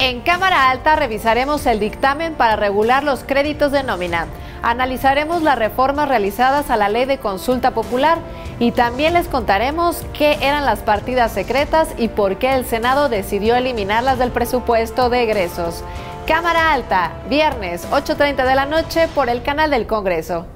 En Cámara Alta revisaremos el dictamen para regular los créditos de nómina. Analizaremos las reformas realizadas a la ley de consulta popular y también les contaremos qué eran las partidas secretas y por qué el Senado decidió eliminarlas del presupuesto de egresos. Cámara Alta, viernes 8.30 de la noche por el canal del Congreso.